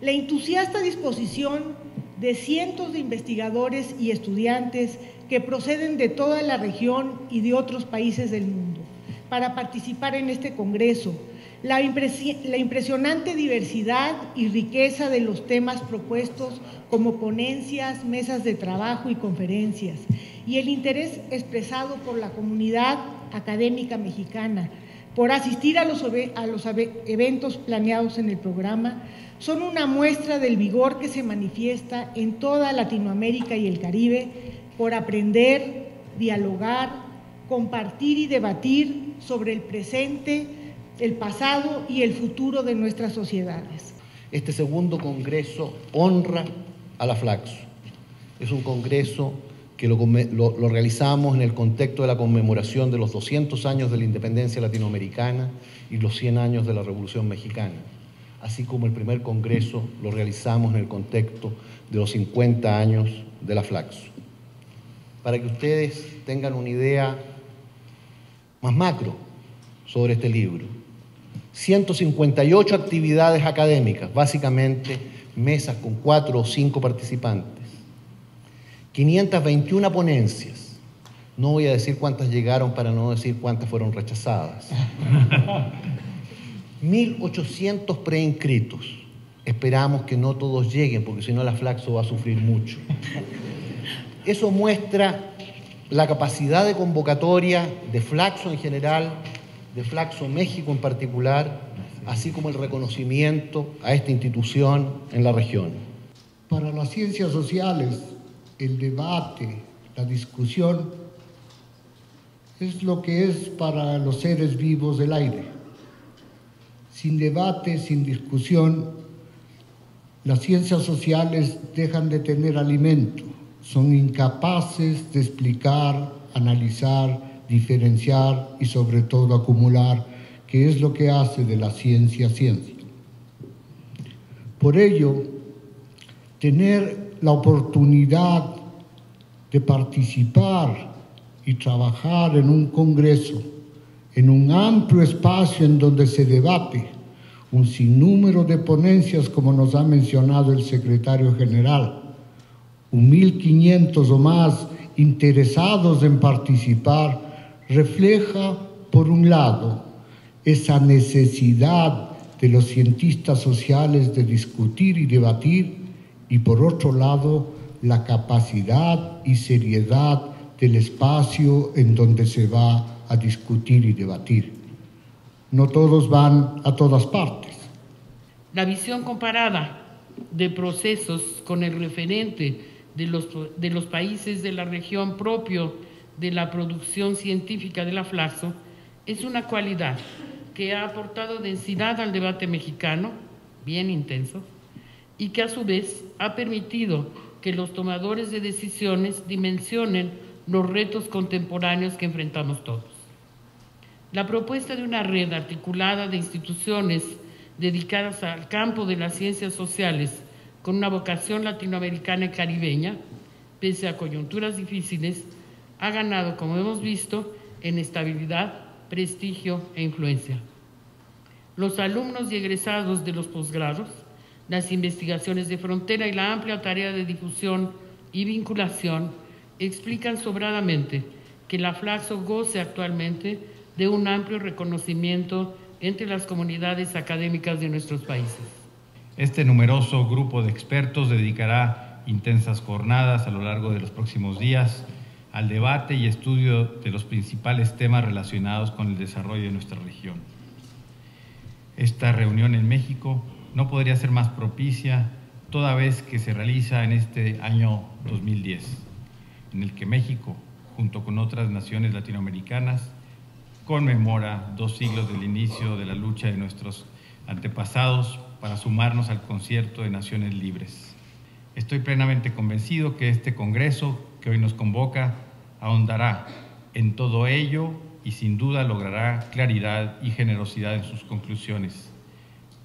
la entusiasta disposición de cientos de investigadores y estudiantes que proceden de toda la región y de otros países del mundo para participar en este Congreso, la, impresionante diversidad y riqueza de los temas propuestos como ponencias, mesas de trabajo y conferencias, y el interés expresado por la comunidad académica mexicana por asistir a los, eventos planeados en el programa, son una muestra del vigor que se manifiesta en toda Latinoamérica y el Caribe por aprender, dialogar, compartir y debatir sobre el presente, el pasado y el futuro de nuestras sociedades. Este segundo congreso honra a la Flaxo. Es un congreso que lo, realizamos en el contexto de la conmemoración de los 200 años de la independencia latinoamericana y los 100 años de la Revolución Mexicana, así como el primer congreso lo realizamos en el contexto de los 50 años de la Flaxo. Para que ustedes tengan una idea más macro sobre este libro. 158 actividades académicas, básicamente mesas con cuatro o cinco participantes. 521 ponencias. No voy a decir cuántas llegaron para no decir cuántas fueron rechazadas. 1.800 preinscritos. Esperamos que no todos lleguen porque si no la Flaxo va a sufrir mucho. Eso muestra la capacidad de convocatoria de Flaxo en general, de Flaxo México en particular, así como el reconocimiento a esta institución en la región. Para las ciencias sociales, el debate, la discusión, es lo que es para los seres vivos del aire. Sin debate, sin discusión, las ciencias sociales dejan de tener alimento, son incapaces de explicar, analizar, diferenciar y sobre todo acumular, que es lo que hace de la ciencia ciencia. Por ello, tener la oportunidad de participar y trabajar en un congreso, en un amplio espacio en donde se debate un sinnúmero de ponencias, como nos ha mencionado el secretario general, un 1.500 o más interesados en participar, refleja, por un lado, esa necesidad de los cientistas sociales de discutir y debatir y por otro lado la capacidad y seriedad del espacio en donde se va a discutir y debatir. No todos van a todas partes. La visión comparada de procesos con el referente de los, de los países de la región propio de la producción científica de la FLASO es una cualidad que ha aportado densidad al debate mexicano, bien intenso, y que a su vez ha permitido que los tomadores de decisiones dimensionen los retos contemporáneos que enfrentamos todos. La propuesta de una red articulada de instituciones dedicadas al campo de las ciencias sociales con una vocación latinoamericana y caribeña, pese a coyunturas difíciles, ha ganado, como hemos visto, en estabilidad, prestigio e influencia. Los alumnos y egresados de los posgrados las investigaciones de frontera y la amplia tarea de difusión y vinculación explican sobradamente que la Flaxo goce actualmente de un amplio reconocimiento entre las comunidades académicas de nuestros países. Este numeroso grupo de expertos dedicará intensas jornadas a lo largo de los próximos días al debate y estudio de los principales temas relacionados con el desarrollo de nuestra región. Esta reunión en México no podría ser más propicia toda vez que se realiza en este año 2010, en el que México, junto con otras naciones latinoamericanas, conmemora dos siglos del inicio de la lucha de nuestros antepasados para sumarnos al concierto de naciones libres. Estoy plenamente convencido que este Congreso que hoy nos convoca ahondará en todo ello y sin duda logrará claridad y generosidad en sus conclusiones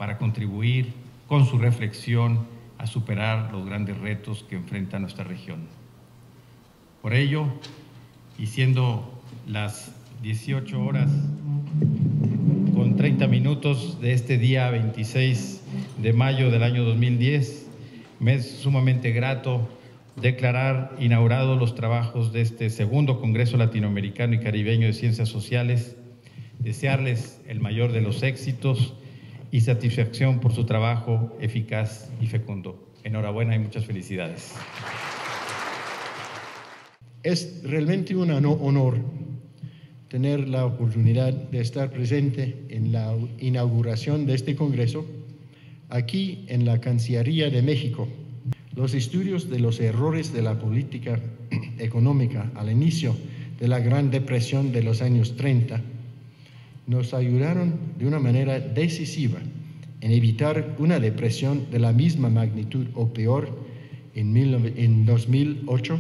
para contribuir con su reflexión a superar los grandes retos que enfrenta nuestra región. Por ello, y siendo las 18 horas con 30 minutos de este día 26 de mayo del año 2010. Me es sumamente grato declarar inaugurados los trabajos de este segundo Congreso Latinoamericano y Caribeño de Ciencias Sociales, desearles el mayor de los éxitos y satisfacción por su trabajo eficaz y fecundo. Enhorabuena y muchas felicidades. Es realmente un honor tener la oportunidad de estar presente en la inauguración de este Congreso aquí en la Cancillería de México los estudios de los errores de la política económica al inicio de la Gran Depresión de los años 30 nos ayudaron de una manera decisiva en evitar una depresión de la misma magnitud o peor en, 2008,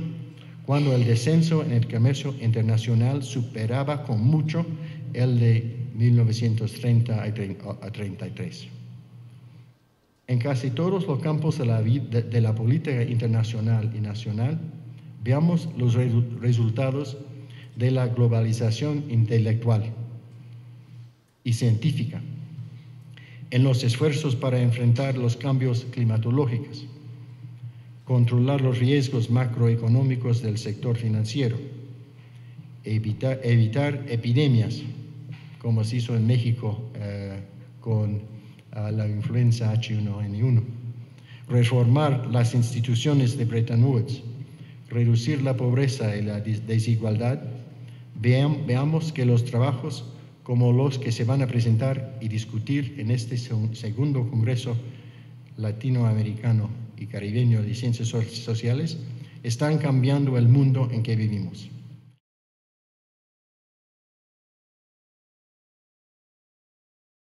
cuando el descenso en el comercio internacional superaba con mucho el de 1930 a 33. En casi todos los campos de la, de, la política internacional y nacional, veamos los resultados de la globalización intelectual y científica en los esfuerzos para enfrentar los cambios climatológicos, controlar los riesgos macroeconómicos del sector financiero, evitar, evitar epidemias, como se hizo en México eh, con a la influenza H1N1, reformar las instituciones de Bretton Woods, reducir la pobreza y la desigualdad, veamos que los trabajos como los que se van a presentar y discutir en este segundo Congreso Latinoamericano y Caribeño de Ciencias Sociales están cambiando el mundo en que vivimos.